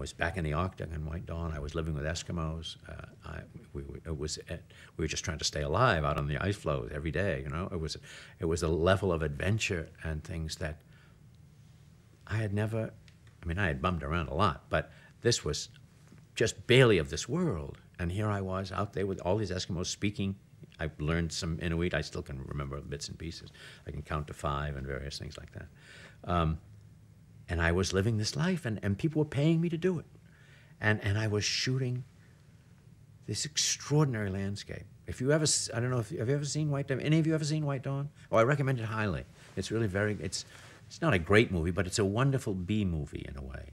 was back in the Arctic in White Dawn. I was living with Eskimos. Uh, I, we, it was, we were just trying to stay alive out on the ice floes every day. You know, it was, it was a level of adventure and things that I had never. I mean, I had bummed around a lot, but this was just barely of this world. And here I was out there with all these Eskimos speaking. I learned some Inuit. I still can remember bits and pieces. I can count to five and various things like that. Um, and I was living this life, and, and people were paying me to do it. And, and I was shooting this extraordinary landscape. If you ever, I don't know if have you ever seen White Dawn? Any of you ever seen White Dawn? Oh, I recommend it highly. It's really very, it's, it's not a great movie, but it's a wonderful B movie in a way.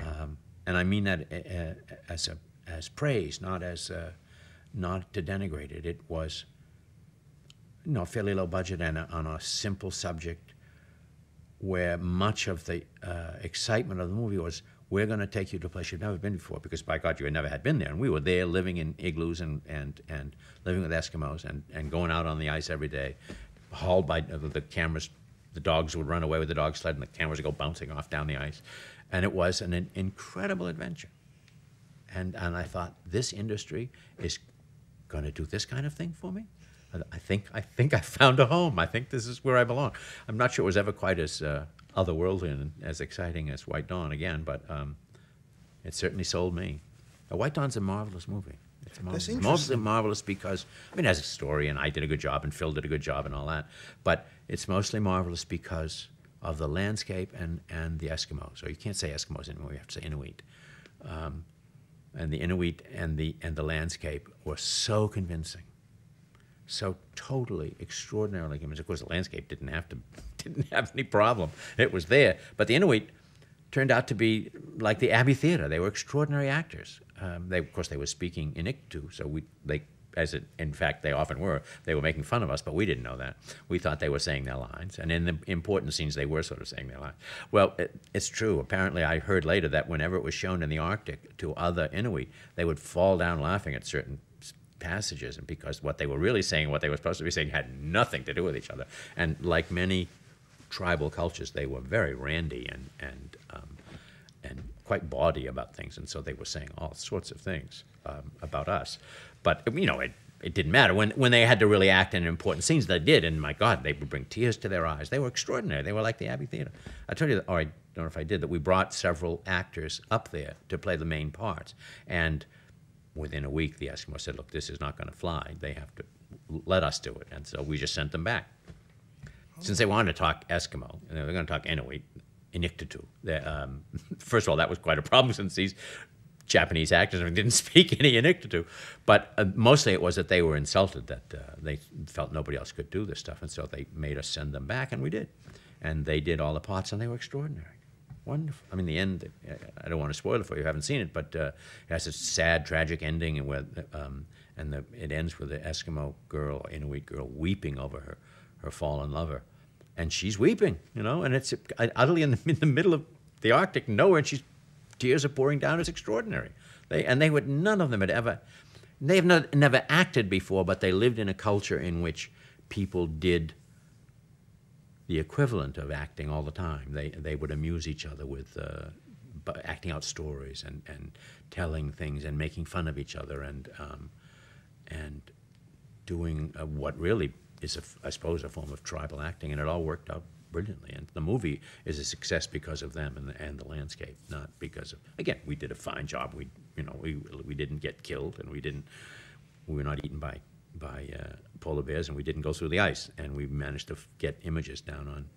Um, and I mean that uh, as, a, as praise, not as, uh, not to denigrate it. It was, you know, fairly low budget and a, on a simple subject where much of the uh, excitement of the movie was we're going to take you to a place you've never been before because by God you had never had been there. And we were there living in igloos and, and, and living with Eskimos and, and going out on the ice every day hauled by uh, the cameras the dogs would run away with the dog sled and the cameras would go bouncing off down the ice. And it was an, an incredible adventure. And, and I thought this industry is going to do this kind of thing for me I think I think I found a home. I think this is where I belong. I'm not sure it was ever quite as uh, otherworldly and as exciting as White Dawn again, but um, it certainly sold me. Uh, White Dawn's a marvelous movie. It's marvelous. That's mostly marvelous because I mean, as a story, and I did a good job, and Phil did a good job, and all that. But it's mostly marvelous because of the landscape and and the Eskimos. Or you can't say Eskimos anymore. You have to say Inuit. Um, and the Inuit and the and the landscape were so convincing so totally extraordinarily convincing. Of course, the landscape didn't have to didn't have any problem; it was there. But the Inuit turned out to be like the Abbey Theater. They were extraordinary actors. Um, they, of course, they were speaking Inuktitut, so we they as it, in fact they often were. They were making fun of us, but we didn't know that. We thought they were saying their lines, and in the important scenes, they were sort of saying their lines. Well, it, it's true. Apparently, I heard later that whenever it was shown in the Arctic to other Inuit, they would fall down laughing at certain passages, and because what they were really saying, what they were supposed to be saying, had nothing to do with each other. And like many tribal cultures, they were very randy and and um, and quite bawdy about things, and so they were saying all sorts of things um, about us. But you know, it it didn't matter when when they had to really act in important scenes. They did, and my God, they would bring tears to their eyes. They were extraordinary. They were like the Abbey Theater. I told you, that, or I don't know if I did, that we brought several actors up there to play the main parts, and within a week, the Eskimo said, look, this is not going to fly. They have to let us do it. And so we just sent them back. Since they wanted to talk Eskimo, and they were going to talk Inuit, Inuktitut. Um, first of all, that was quite a problem since these Japanese actors didn't speak any Inuktitut. But uh, mostly it was that they were insulted that uh, they felt nobody else could do this stuff. And so they made us send them back, and we did. And they did all the parts, and they were extraordinary wonderful. I mean, the end. I don't want to spoil it for you. You haven't seen it, but uh, it has a sad, tragic ending, and where um, and the, it ends with the Eskimo girl, Inuit girl, weeping over her her fallen lover, and she's weeping, you know, and it's utterly in the, in the middle of the Arctic, nowhere, and she's tears are pouring down. It's extraordinary. They and they would none of them had ever. They've not, never acted before, but they lived in a culture in which people did the equivalent of acting all the time. They, they would amuse each other with uh, acting out stories and, and telling things and making fun of each other and, um, and doing uh, what really is, a, I suppose, a form of tribal acting. And it all worked out brilliantly. And the movie is a success because of them and the, and the landscape, not because of, again, we did a fine job. We, you know, we, we didn't get killed and we didn't, we were not eaten by by uh, polar bears, and we didn't go through the ice. And we managed to get images down on,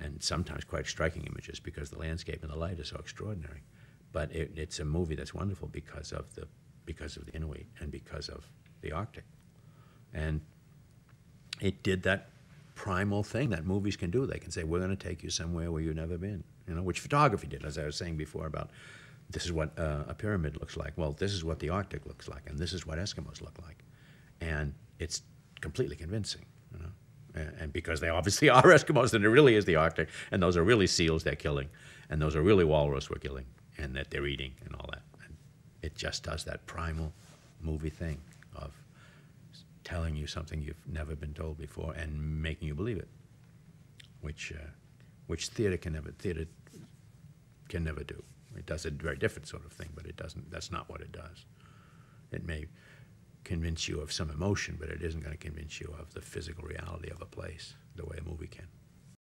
and sometimes quite striking images because the landscape and the light is so extraordinary. But it, it's a movie that's wonderful because of the because of the Inuit and because of the Arctic, and it did that primal thing that movies can do. They can say, "We're going to take you somewhere where you've never been," you know, which photography did, as I was saying before about this is what uh, a pyramid looks like. Well, this is what the Arctic looks like, and this is what Eskimos look like and it's completely convincing. You know? and, and because they obviously are Eskimos, and it really is the Arctic, and those are really seals they're killing, and those are really walrus we're killing, and that they're eating, and all that. And it just does that primal movie thing of telling you something you've never been told before and making you believe it, which uh, which theater can never theater can never do. It does a very different sort of thing, but it doesn't, that's not what it does. It may convince you of some emotion, but it isn't going to convince you of the physical reality of a place the way a movie can.